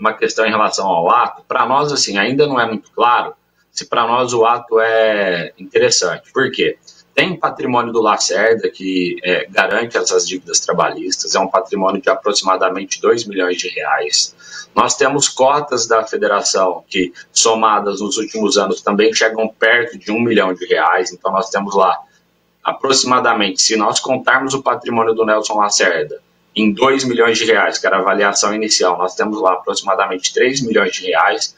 uma questão em relação ao ato, para nós, assim, ainda não é muito claro se para nós o ato é interessante. Por quê? Tem patrimônio do Lacerda que é, garante essas dívidas trabalhistas, é um patrimônio de aproximadamente 2 milhões de reais. Nós temos cotas da federação que, somadas nos últimos anos, também chegam perto de um milhão de reais. Então, nós temos lá aproximadamente, se nós contarmos o patrimônio do Nelson Lacerda em 2 milhões de reais, que era a avaliação inicial, nós temos lá aproximadamente 3 milhões de reais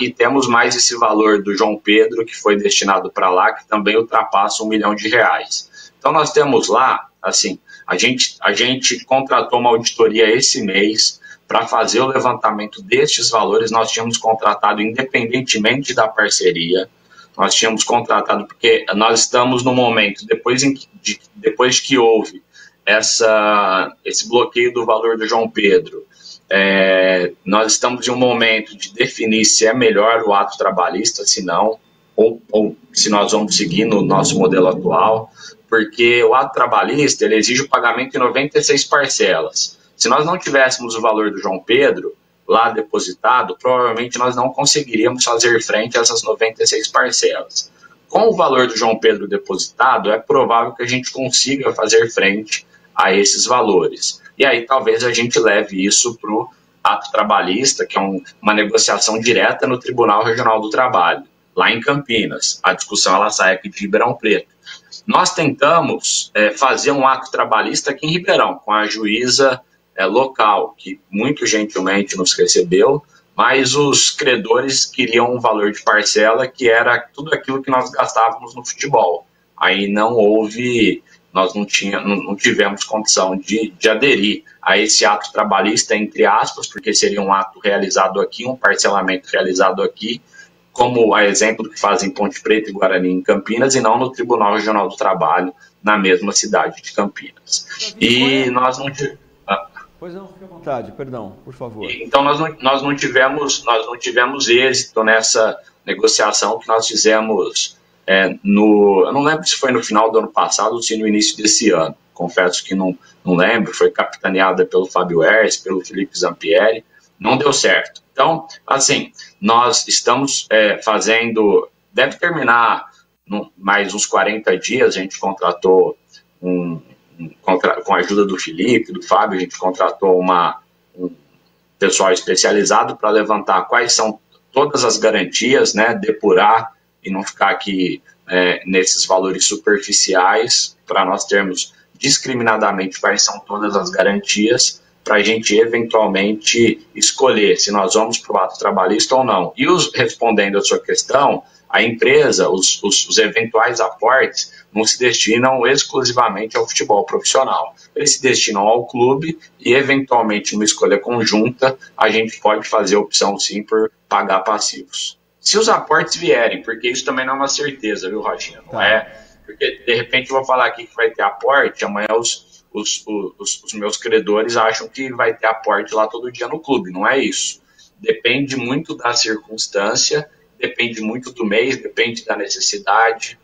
e temos mais esse valor do João Pedro, que foi destinado para lá, que também ultrapassa um milhão de reais. Então, nós temos lá, assim, a gente, a gente contratou uma auditoria esse mês para fazer o levantamento destes valores. Nós tínhamos contratado, independentemente da parceria, nós tínhamos contratado, porque nós estamos no momento, depois, de, depois que houve essa, esse bloqueio do valor do João Pedro, é, nós estamos em um momento de definir se é melhor o ato trabalhista, se não, ou, ou se nós vamos seguir no nosso modelo atual, porque o ato trabalhista ele exige o pagamento em 96 parcelas. Se nós não tivéssemos o valor do João Pedro lá depositado, provavelmente nós não conseguiríamos fazer frente a essas 96 parcelas. Com o valor do João Pedro depositado, é provável que a gente consiga fazer frente a esses valores. E aí talvez a gente leve isso para o ato trabalhista, que é um, uma negociação direta no Tribunal Regional do Trabalho, lá em Campinas. A discussão ela sai aqui de Ribeirão Preto. Nós tentamos é, fazer um ato trabalhista aqui em Ribeirão, com a juíza é, local, que muito gentilmente nos recebeu, mas os credores queriam um valor de parcela que era tudo aquilo que nós gastávamos no futebol. Aí não houve nós não, tinha, não, não tivemos condição de, de aderir a esse ato trabalhista, entre aspas, porque seria um ato realizado aqui, um parcelamento realizado aqui, como a exemplo que fazem Ponte Preta e Guarani em Campinas, e não no Tribunal Regional do Trabalho, na mesma cidade de Campinas. E nós não ah. Pois não, fique à vontade, perdão, por favor. Então nós não, nós não tivemos nós não tivemos êxito nessa negociação que nós fizemos é, no, eu não lembro se foi no final do ano passado ou se no início desse ano. Confesso que não, não lembro. Foi capitaneada pelo Fábio Ers, pelo Felipe Zampieri. Não deu certo. Então, assim, nós estamos é, fazendo. Deve terminar no, mais uns 40 dias. A gente contratou um, um contra, com a ajuda do Felipe, do Fábio, a gente contratou uma, um pessoal especializado para levantar quais são todas as garantias, né, depurar e não ficar aqui é, nesses valores superficiais, para nós termos discriminadamente quais são todas as garantias, para a gente eventualmente escolher se nós vamos para o ato trabalhista ou não. E os, respondendo a sua questão, a empresa, os, os, os, eventuais aportes, não se destinam exclusivamente ao futebol profissional. Eles se destinam ao clube e, eventualmente, numa escolha conjunta, a gente pode fazer a opção sim por pagar passivos. Se os aportes vierem, porque isso também não é uma certeza, viu, Roginha? Não tá. é? Porque de repente eu vou falar aqui que vai ter aporte, amanhã os, os, os, os meus credores acham que vai ter aporte lá todo dia no clube. Não é isso. Depende muito da circunstância, depende muito do mês, depende da necessidade.